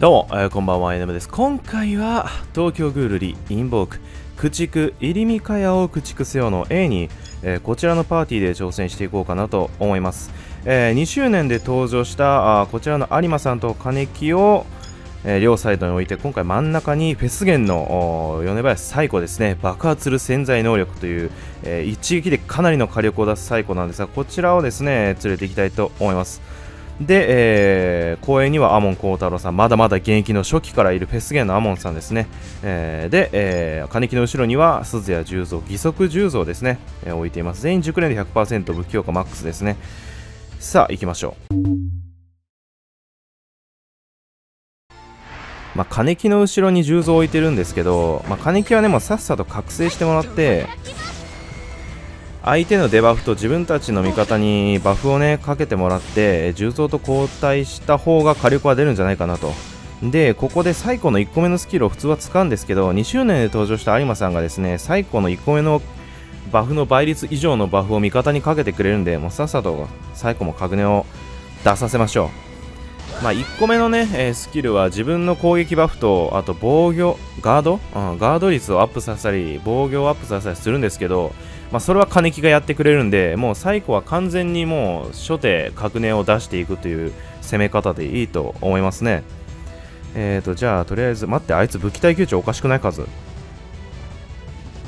どうも、えーこんばんは、NM です。今回は、東京グールリ、インボーク、駆逐、入り身かやを駆逐せよの A に、えーこちらのパーティーで挑戦していこうかなと思います。えー2周年で登場した、あこちらの有馬さんと金木を、えー両サイドに置いて、今回真ん中にフェスゲンの米林最古ですね、爆発する潜在能力という、えー一撃でかなりの火力を出す最古なんですが、こちらをですね、連れていきたいと思います。で、えー公園にはアモン幸太郎さん、まだまだ現役の初期からいるフェスゲンのアモンさんですね。えーで、えー金木の後ろには鈴谷十三、義足十三ですね、えー置いています。全員熟練で100%武器強化マックスですね。さあ、行きましょう。まあ、金木の後ろに十三置いてるんですけど、まあ、金木はね、もうさっさと覚醒してもらって、相手のデバフと自分たちの味方にバフをねかけてもらって重装と交代した方が火力は出るんじゃないかなと。でここで最古の1個目のスキルを普通は使うんですけど2周年で登場した有馬さんがですね最古の1個目のバフの倍率以上のバフを味方にかけてくれるんでもうさっさと最古もカグネを出させましょう。まあ、1個目のね、えスキルは自分の攻撃バフとあと防御ガード、うん、ガード率をアップさせたり防御をアップさせたりするんですけどまあ、それは金木がやってくれるんで、もう最後は完全にもう初手、確年を出していくという攻め方でいいと思いますね。えーと、じゃあ、とりあえず、待って、あいつ武器耐久値おかしくない数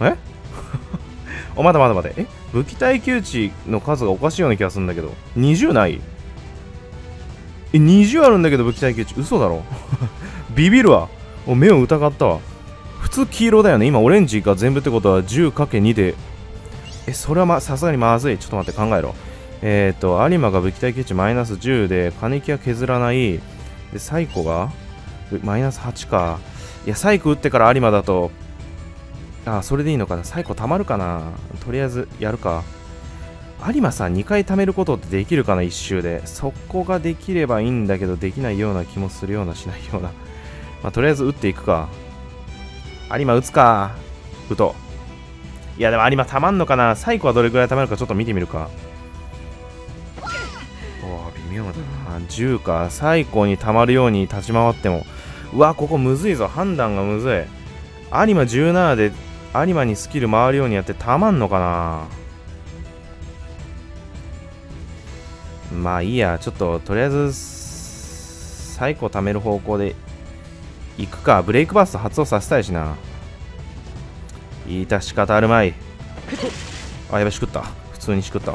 え？お、まだまだ待って。え？武器耐久値の数がおかしいような気がするんだけど。20ない？え、20あるんだけど武器耐久値。嘘だろ ビビるわ。お目を疑ったわ。普通黄色だよね。今オレンジが全部ってことは 10×2 でえ、それはまさすがにまずい。ちょっと待って考えろ。えっ、と、有馬が武器耐久値マイナス10で、金木は削らない。で、サイコがマイナス8か。いや、サイコ打ってから有馬だと、あ、それでいいのかな。サイコ溜まるかな。とりあえずやるか。有馬さん2回貯めることってできるかな、1周で。そこができればいいんだけど、できないような気もするような、しないような。まあ、とりあえず打っていくか。有馬打つか。打とう。いやでも有馬たまんのかな？サイコはどれぐらいたまるかちょっと見てみるか。おお微妙だ。な10か。サイコにたまるように立ち回っても。うわここむずいぞ。判断がむずい。有馬17で有馬にスキル回るようにやってたまんのかな？まあいいや。ちょっととりあえずサイコ貯める方向で行くか。ブレイクバースト発動させたいしな。いたし方あるまい。あやべしくった。普通にしくった。い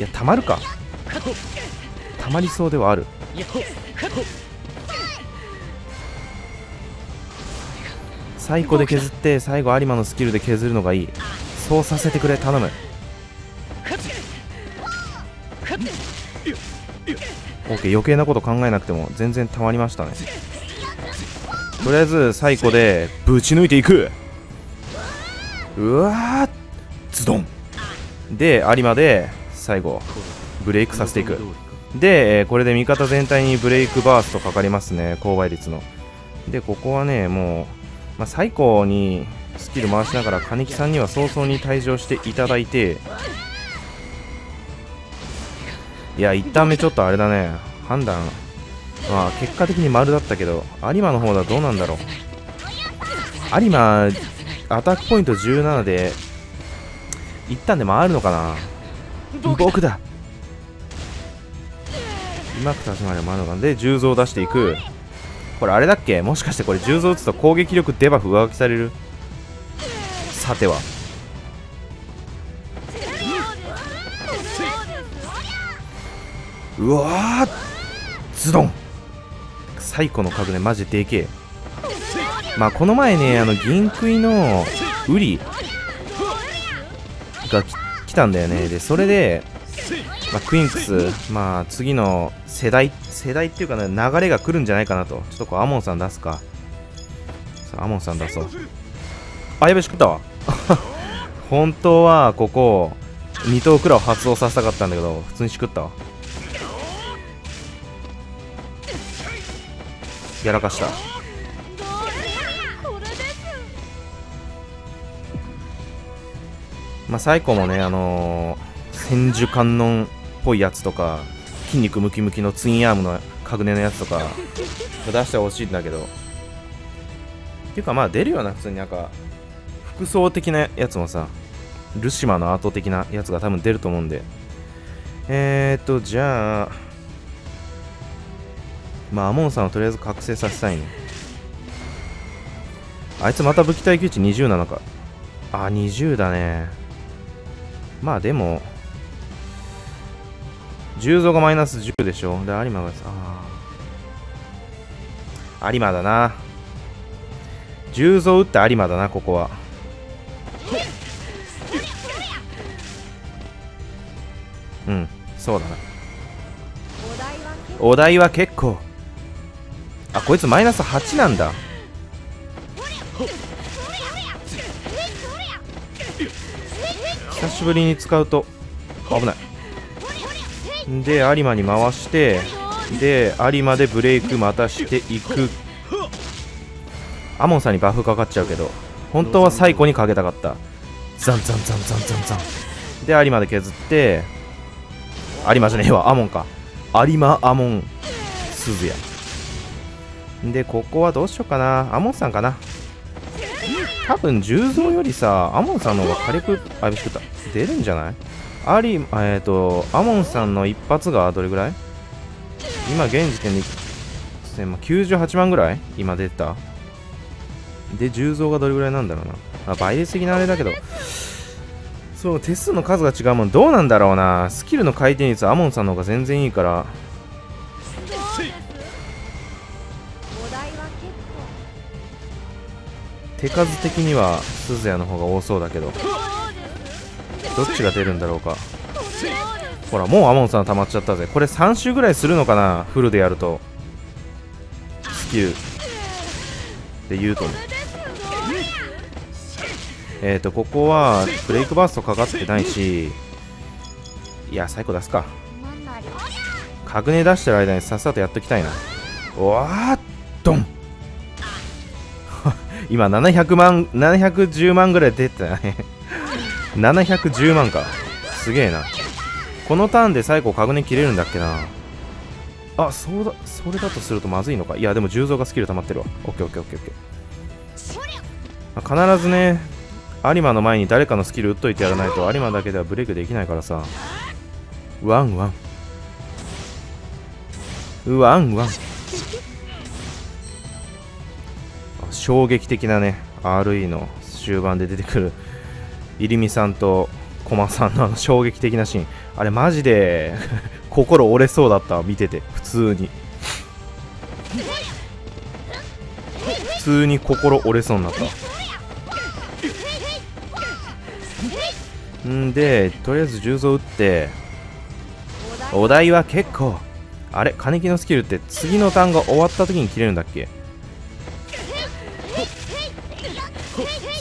やたまるか。たまりそうではある。最古で削って最後有馬のスキルで削るのがいい。そうさせてくれ頼む。OK 余計なこと考えなくても全然たまりましたね。とりあえず最古でぶち抜いていく。うわーズドン。で有馬で最後ブレイクさせていく。で、これで味方全体にブレイクバーストかかりますね購買率の。でここはねもう、まあ、最高にスキル回しながら金木さんには早々に退場していただいて。いや1ターン目ちょっとあれだね。判断まあ結果的に丸だったけど有馬の方だどうなんだろう。有馬アタックポイント17で一旦で回るのかな。僕だ。うまく立ち回れば回るのかな。で重蔵を出していく。これあれだっけ？もしかしてこれ重蔵打つと攻撃力デバフ上書きされる？さては。うわーズドン。最古の家具ねマジでけえ。まあこの前ねあの銀杭のウリが来たんだよね。でそれで、まあ、クインクスまあ次の世代世代っていうかね流れが来るんじゃないかなと。ちょっとこうアモンさん出すか。さあアモンさん出そう。あやべし食ったわ。本当はここ二頭クラを発動させたかったんだけど普通にしくったわ。やらかした。まあ最後もねあのー千手観音っぽいやつとか筋肉ムキムキのツインアームのカグネのやつとか出してほしいんだけど。っていうかまあ出るような普通になんか服装的なやつもさルシマのアート的なやつが多分出ると思うんで。えーっとじゃあまあアモンさんをとりあえず覚醒させたいね。あいつまた武器耐久値20なのか。あ20だね。まあでも10増がマイナス10でしょ。で有馬がさあ有馬だな。10増打って有馬だなここは。うんそうだな。お題は結構。あこいつマイナス8なんだ。久しぶりに使うと危ない。で有馬に回してで有馬でブレイクまたしていく。アモンさんにバフかかっちゃうけど本当は最古にかけたかった。ザンザンザンザンザンザン。で有馬で削って有馬じゃねえわアモンか。有馬アモン鈴やでここはどうしようかな。アモンさんかな。多分重蔵よりさアモンさんの方が火力あびしくった出るんじゃない？アリえっ、ー、とアモンさんの一発がどれぐらい？今現時点で98万ぐらい？今出た。で重蔵がどれぐらいなんだろうな。あ倍率的なあれだけど。そう手数の数が違うもん。どうなんだろうな。スキルの回転率アモンさんの方が全然いいから。手数的には鈴谷の方が多そうだけど。どっちが出るんだろうか。ほらもうアモンさん溜まっちゃったぜ。これ3周ぐらいするのかなフルでやると。スキル。で言うとね。えっ、ー、とここはブレイクバーストかかってないし。いや最高出すか。角根出してる間にさっさとやっときたいな。おわーっドン今700万710万ぐらい出てたね710万か。すげえな。このターンで最後カグネ切れるんだっけな。あそうだそれだとするとまずいのか。いやでも重蔵がスキル溜まってるわ。オッケーオッケーオッケーオッケー。必ずね有馬の前に誰かのスキル打っといてやらないと有馬だけではブレイクできないからさ。ワンワン。ワンワン。衝撃的なね RE の終盤で出てくる入見さんと古間さんのあの衝撃的なシーン。あれマジで 心折れそうだった見てて。普通に。普通に心折れそうになった。んでとりあえず重蔵打ってお題は結構。あれ金木のスキルって次のターンが終わった時に切れるんだっけ？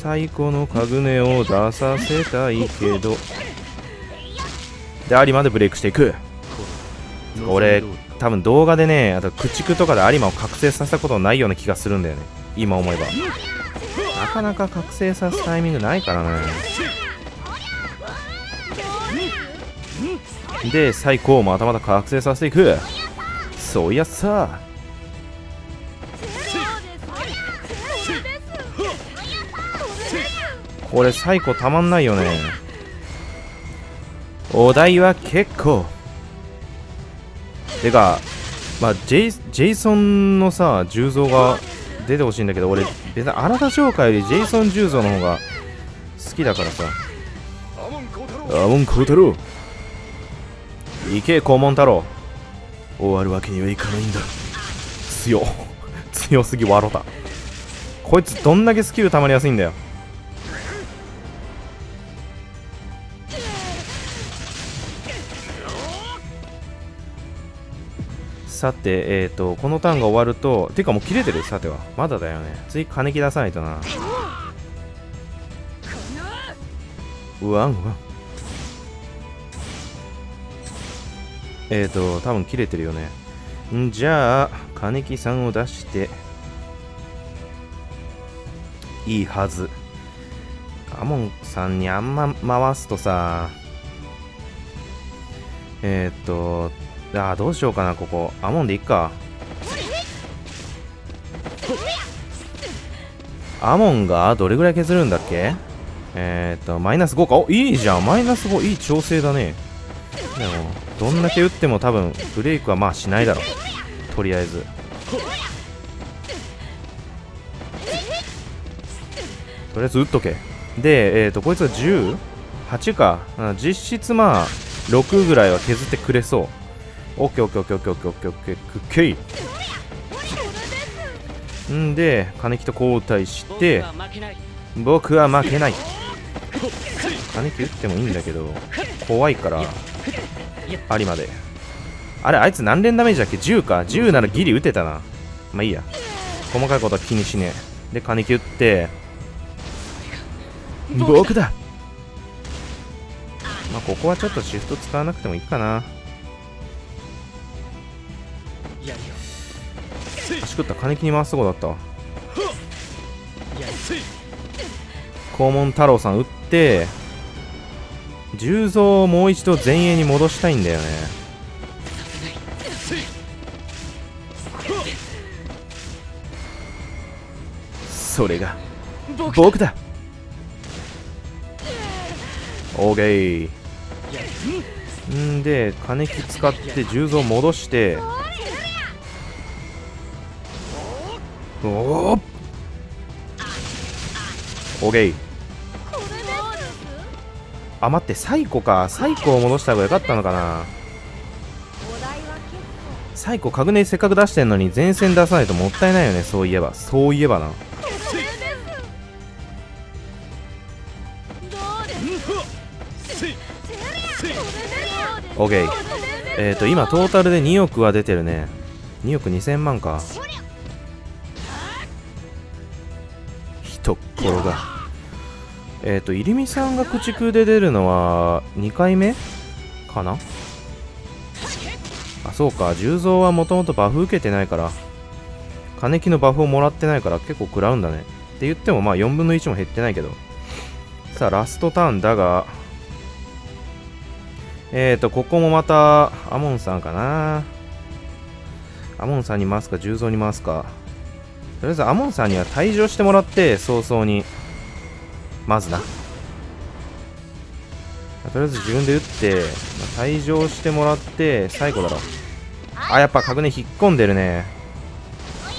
最高のカグネを出させたいけど。で有馬でブレイクしていく。俺多分動画でねあと駆逐とかで有馬を覚醒させたことないような気がするんだよね。今思えば。なかなか覚醒さすタイミングないからねで最高またまた覚醒させていく。そういやさ。これ最高たまんないよね。お題は結構。てかまあジェイジェイソンのさ重蔵が出てほしいんだけど俺別に新田商会よりジェイソン重蔵の方が好きだからさ。アモンコ太郎行け肛門太郎。終わるわけにはいかないんだ。強強すぎ笑った。こいつどんだけスキル溜まりやすいんだよさて、えっ、ー、と、このターンが終わると、てかもう切れてる、さては。まだだよね。次、金木出さないとな。うわんうわん。えっ、ー、と、多分切れてるよね。んじゃあ、金木さんを出して、いいはず。アモンさんにあんま回すとさ、えっ、ー、と、あーどうしようかなここ。アモンでいっか。アモンがどれぐらい削るんだっけ？えー、っとマイナス5か？おいいじゃん。マイナス5いい調整だね。でもどんだけ打っても多分ブレイクはまあしないだろう。とりあえず。とりあえず打っとけ。でえー、っとこいつは108か。実質まあ6ぐらいは削ってくれそう。オッケーオッケーオッケーオッケーオッケーオッケーオッケーんで金木と交代して僕は負けない金木打ってもいいんだけど怖いから有馬であれあいつ何連ダメージだっけ10か10ならギリ打てたなまあいいや細かいことは気にしねえで金木打って僕だまあここはちょっとシフト使わなくてもいいかな足食った金木に回すとこだったわ。肛門太郎さん打って重蔵をもう一度前衛に戻したいんだよね。それが僕だ。オーケーん。で金木使って重蔵戻しておおオー。ケーあ待ってサイコか。サイコを戻した方がよかったのかな。サイコカグネせっかく出してんのに前線出さないともったいないよね。そういえば。そういえばな。オーケーえっ、ー、と今トータルで2億は出てるね。2億2000万か。ころが。えっ、ー、と入見さんが駆逐で出るのは2回目かな？あそうか。重蔵はもともとバフ受けてないから金木のバフをもらってないから結構食らうんだね。って言ってもまあ4分の1も減ってないけど。さあラストターンだがえっ、ー、とここもまたアモンさんかな？アモンさんに回すか重蔵に回すか。とりあえずアモンさんには退場してもらって早々にまずな。とりあえず自分で打って、まあ、退場してもらって最後だろあやっぱ角根引っ込んでるね。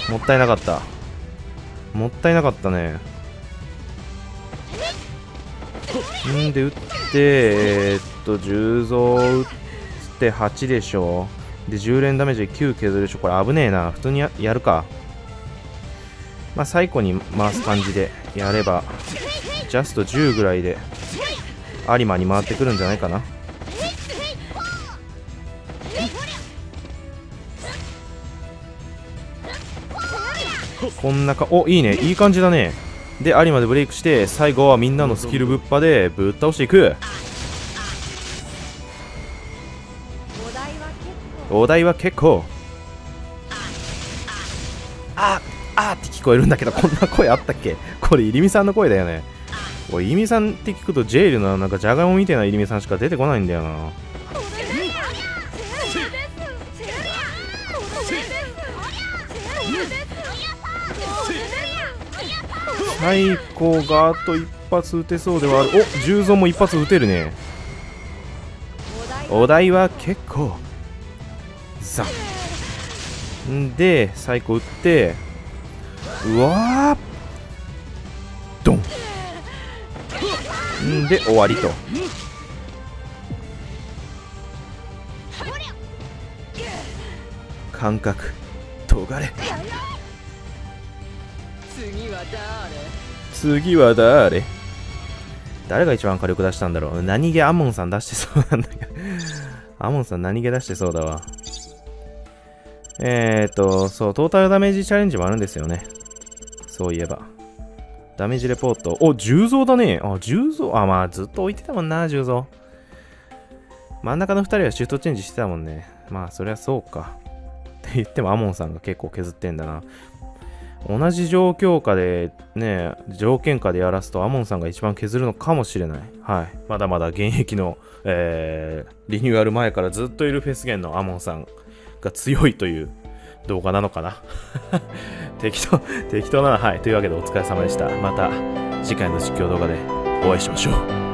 もったいなかった。もったいなかったね。んで打ってえー、っと10増打って8でしょ。で10連ダメージで9削るでしょ。これ危ねえな。普通にやるか。まあ、最後に回す感じでやればジャスト10ぐらいで有馬に回ってくるんじゃないかな。こんなかおいいね。いい感じだね。で有馬でブレイクして最後はみんなのスキルぶっぱでぶっ倒していく。お題は結構。こえるんだけど、こんな声あったっけ？これ、入見さんの声だよね。おい、入見さんって聞くと、ジェイルのなんかじゃがいもみたいな入見さんしか出てこないんだよな。最高があと一発撃てそうではある。お重蔵も一発撃てるね。お題は結構。ザんで、最高撃って、うわドン。んで終わりと。感覚とがれ。次は誰？次は誰？誰が一番火力出したんだろう？何気アモンさん出してそうなんだけど。アモンさん何気出してそうだわ。えー、っとそうトータルダメージチャレンジもあるんですよねそういえば。ダメージレポート。お、重蔵だね。あ、重蔵。あ、まあ、ずっと置いてたもんな、重蔵。真ん中の2人はシフトチェンジしてたもんね。まあ、そりゃそうか。って言ってもアモンさんが結構削ってんだな。同じ状況下でね条件下でやらすとアモンさんが一番削るのかもしれないはいまだまだ現役の、えー、リニューアル前からずっといるフェスゲンのアモンさんが強いという動画なのかな？適当適当なはい。というわけでお疲れ様でした。また次回の実況動画でお会いしましょう。